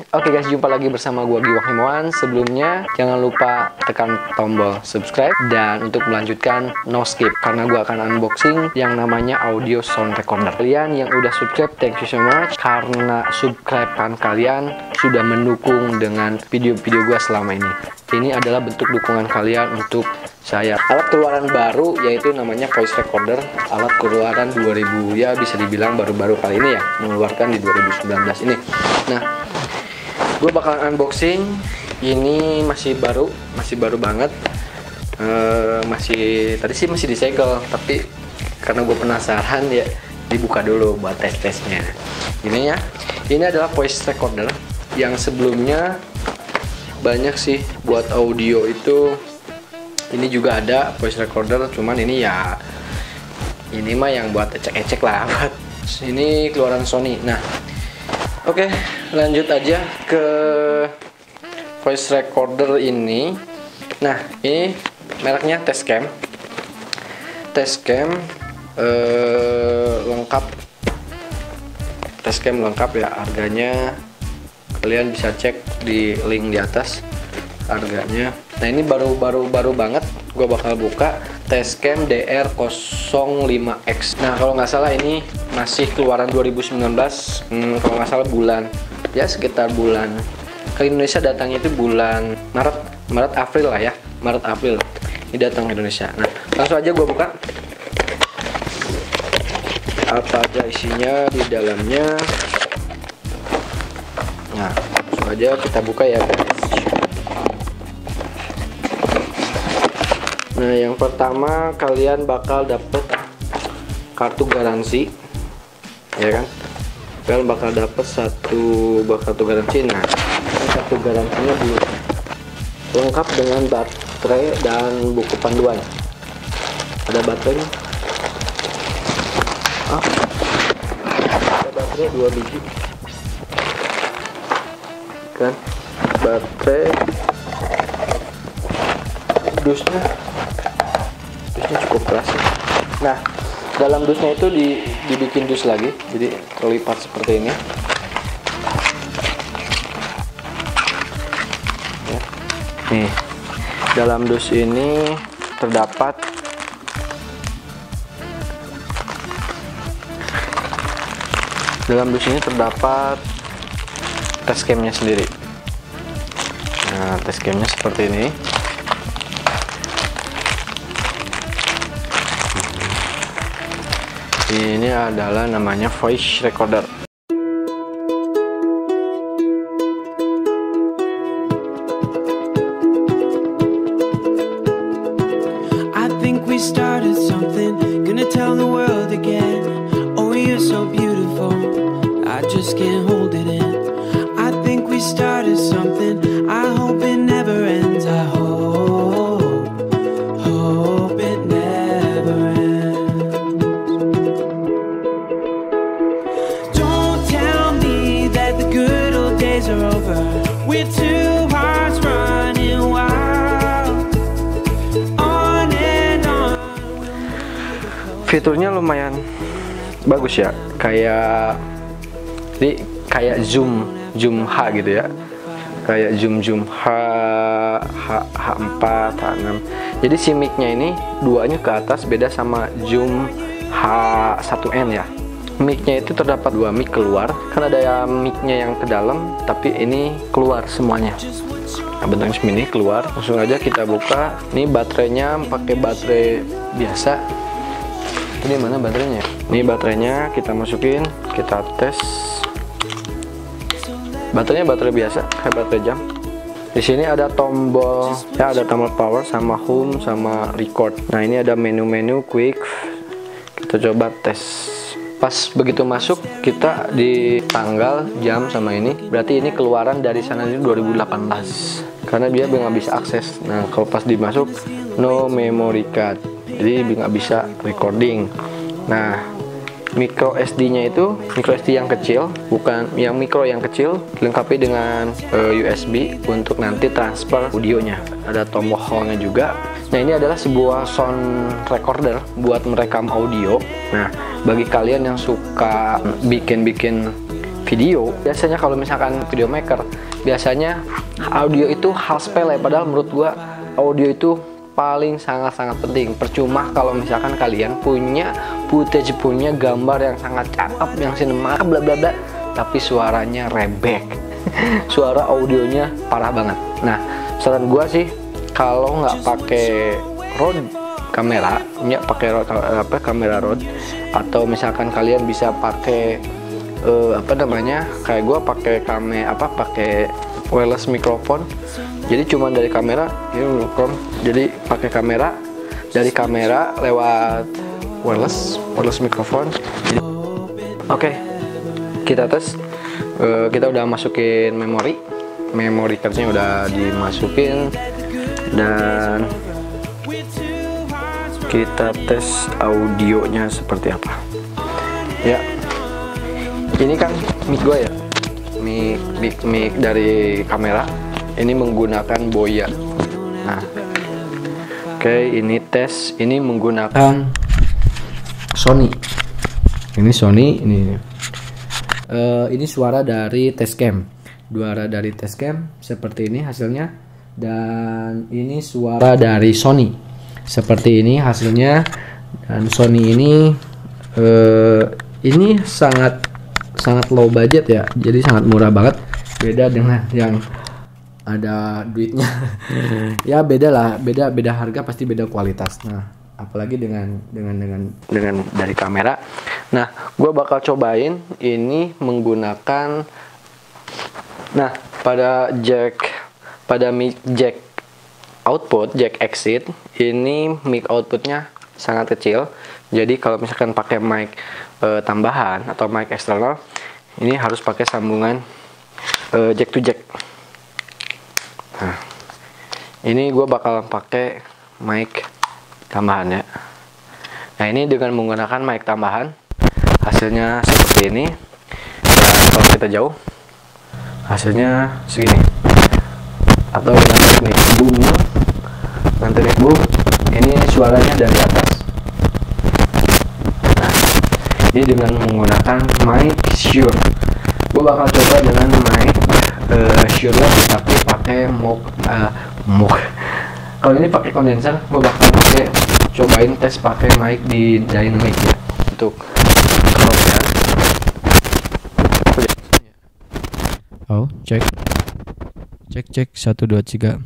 Oke guys, jumpa lagi bersama gua Giwak Himawan. Sebelumnya jangan lupa tekan tombol subscribe dan untuk melanjutkan no skip karena gua akan unboxing yang namanya audio sound recorder. Kalian yang udah subscribe, thank you so much karena subscribean kalian sudah mendukung dengan video-video gua selama ini. Ini adalah bentuk dukungan kalian untuk saya. Alat keluaran baru yaitu namanya voice recorder. Alat keluaran 2000 ya bisa dibilang baru-baru kali ini ya, mengeluarkan di 2019 ini. Nah, gue bakalan unboxing. Ini masih baru masih baru banget. Eh, masih tadi sih masih disegel tapi karena gue penasaran ya dibuka dulu buat tes tesnya ini ya. Ini adalah voice recorder yang sebelumnya banyak sih buat audio itu. Ini juga ada voice recorder cuman ini ya ini mah yang buat ecek-ecek lah buat ini keluaran Sony. Nah Oke, lanjut aja ke voice recorder ini. Nah, ini mereknya Testcam. Testcam eh, lengkap. Testcam lengkap ya, harganya kalian bisa cek di link di atas harganya. Nah, ini baru-baru baru banget gue bakal buka Testcam DR05X. Nah, kalau nggak salah ini masih keluaran 2019, hmm, kalau nggak salah bulan, ya sekitar bulan. Ke Indonesia datangnya itu bulan Maret, Maret April lah ya, Maret April. Ini datang ke Indonesia. Nah, langsung aja gue buka. Apa aja isinya di dalamnya? Nah, langsung aja kita buka ya. Nah, yang pertama kalian bakal dapet kartu garansi, ya kan? Kalian bakal dapet satu buah kartu garansi. Nah, kartu garansinya di lengkap dengan baterai dan buku panduan. Ada baterainya. Ah, ada baterai dua biji. Kan? Baterai dusnya dusnya cukup keras ya. nah dalam dusnya itu di, dibikin dus lagi. Jadi terlipat seperti ini. Ya. nih. Dalam dus ini terdapat dalam dus ini terdapat test camnya sendiri. Nah test camnya seperti ini ini adalah namanya voice recorder. I think we started something, gonna tell the world again. Oh, you're so beautiful, I just can't hold fiturnya lumayan bagus ya. Kayak jadi kayak zoom zoom H gitu ya. Kayak zoom zoom H H H4 H6 jadi si mic-nya ini duanya ke atas beda sama zoom H1n ya. Mic-nya itu terdapat dua mic keluar. Kan ada mic-nya yang ke dalam tapi ini keluar semuanya. Nah bentuknya segini keluar. Langsung aja kita buka. Ini baterainya pakai baterai biasa ini mana baterainya ini baterainya kita masukin kita tes. Baterainya baterai biasa kayak baterai jam. Di sini ada tombol ya ada tombol power sama home sama record. Nah ini ada menu-menu quick. Kita coba tes. Pas begitu masuk kita di tanggal jam sama ini. Berarti ini keluaran dari sana itu 2018 karena dia nggak bisa akses. Nah kalau pas dimasuk no memory card jadi nggak bisa recording. Nah micro SD nya itu micro SD yang kecil bukan yang mikro yang kecil dilengkapi dengan eh, USB untuk nanti transfer audionya. Ada tombol hall nya juga. Nah ini adalah sebuah sound recorder buat merekam audio. Nah bagi kalian yang suka bikin-bikin video biasanya kalau misalkan video maker biasanya audio itu hal sepele padahal menurut gua audio itu paling sangat-sangat penting. Percuma kalau misalkan kalian punya footage punya gambar yang sangat cakep yang sinematik bla bla bla tapi suaranya rebek. Suara audionya parah banget. Nah saran gua sih kalau nggak pakai Rode kamera ya pakai apa kamera Rode atau misalkan kalian bisa pakai uh, apa namanya kayak gue pakai kame apa pakai wireless mikrofon jadi cuma dari kamera ini mikrofon jadi pakai kamera dari kamera lewat wireless wireless mikrofon. Oke okay, kita tes. Uh, kita udah masukin memori. Memori cardnya udah dimasukin. Dan kita tes audionya seperti apa. Ya ini kan mic gue ya? Mic mic mic dari kamera ini menggunakan boya. Nah. Oke okay, ini tes. Ini menggunakan Sony. Ini Sony ini. Uh, ini suara dari test cam. Suara dari test cam seperti ini hasilnya. Dan ini suara dari Sony. Seperti ini hasilnya. Dan Sony ini uh, ini sangat sangat low budget ya. Jadi sangat murah banget. Beda dengan yang ada duitnya. Ya beda lah. Beda beda harga pasti beda kualitas. Nah apalagi dengan dengan dengan dengan dari kamera. Nah gue bakal cobain ini menggunakan nah pada jack pada mic jack output jack exit ini mic outputnya sangat kecil. Jadi kalau misalkan pakai mic e, tambahan atau mic eksternal ini harus pakai sambungan e, jack to jack nah ini gue bakal pakai mic tambahan ya nah ini dengan menggunakan mic tambahan hasilnya seperti ini. Dan kalau kita jauh hasilnya segini. Atau dengan teknik boom dengan teknik boom ini suaranya dari atas. Ini dengan menggunakan mic Shure gue bakal coba dengan mic uh, Shure tapi pakai mock uh, mock. Kalau ini pakai kondenser gue bakal pakai cobain tes pakai mic di dynamic ya. Untuk Oh, cek. Cek cek. Satu dua tiga.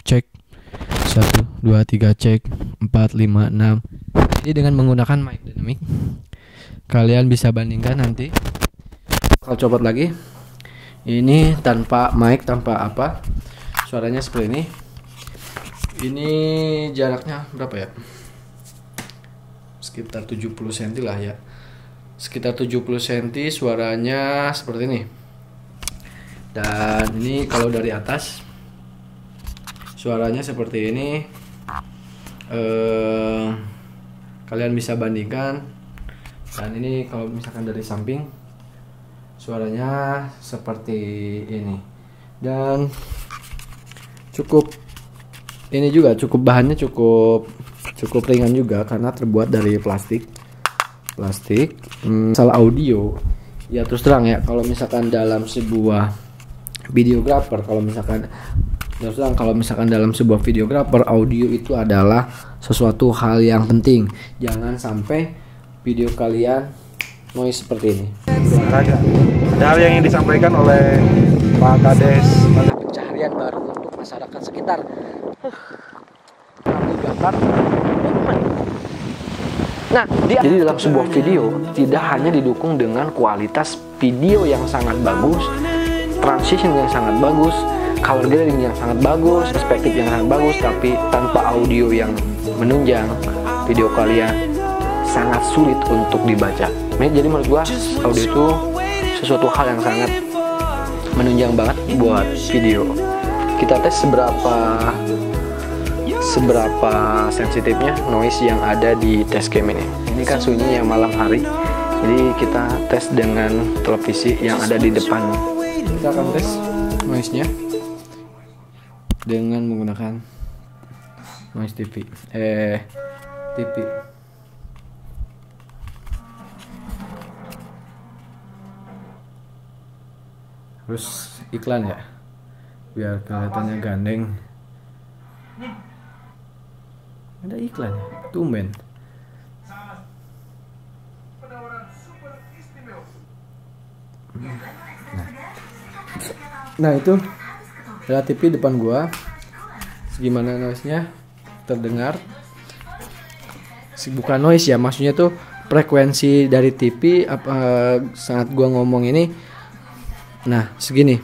Cek. Satu dua tiga cek. Empat lima enam. Jadi dengan menggunakan mic dynamic. Kalian bisa bandingkan nanti. Kalau copot lagi ini tanpa mic tanpa apa suaranya seperti ini. Ini jaraknya berapa ya? Sekitar 70 cm lah ya. Sekitar 70 cm suaranya seperti ini. Dan ini kalau dari atas suaranya seperti ini. Eh, kalian bisa bandingkan. Dan ini kalau misalkan dari samping suaranya seperti ini. Dan cukup ini juga cukup bahannya cukup cukup ringan juga karena terbuat dari plastik. Plastik hmm, salah audio. Ya terus terang ya kalau misalkan dalam sebuah videographer kalau misalkan terus terang kalau misalkan dalam sebuah videographer audio itu adalah sesuatu hal yang penting. Jangan sampai video kalian noise seperti ini. Ada hal yang ingin disampaikan oleh Pak Kades. Pencaharian baru untuk masyarakat sekitar. Nah, di jadi dalam sebuah video tidak hanya didukung dengan kualitas video yang sangat bagus, transition yang sangat bagus, color grading yang sangat bagus, perspektif yang sangat bagus, tapi tanpa audio yang menunjang video kalian sangat sulit untuk dibaca. Jadi menurut gua audio itu sesuatu hal yang sangat menunjang banget buat video. Kita tes seberapa seberapa sensitifnya noise yang ada di test cam ini. Ini kan sunyinya malam hari. Jadi kita tes dengan televisi yang ada di depan. Kita akan tes noise-nya dengan menggunakan noise TV. Eh, TV. Terus iklan ya. Biar kelihatannya gandeng. Ada iklan ya. Tumben. Nah itu ada TV depan gua. Gimana noise-nya? Terdengar? Si- Bukan noise ya, maksudnya tuh frekuensi dari TV apa saat gua ngomong ini. Nah segini.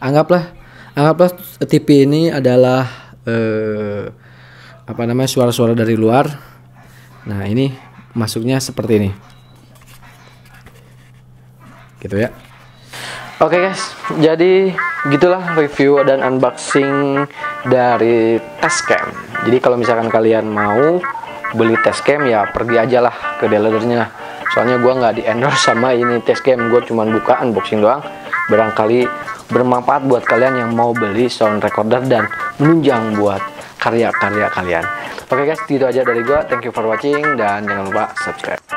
Anggaplah, anggaplah TV ini adalah eh, apa namanya suara-suara dari luar. Nah ini masuknya seperti ini. Gitu ya. Oke guys, jadi gitulah review dan unboxing dari Testcam. Jadi kalau misalkan kalian mau beli Testcam ya pergi aja lah ke dealernya. Soalnya gua nggak di endorse sama ini Testcam, gue cuman buka unboxing doang. Barangkali bermanfaat buat kalian yang mau beli sound recorder dan menunjang buat karya-karya kalian. Oke guys, gitu aja dari gua. Thank you for watching dan jangan lupa subscribe.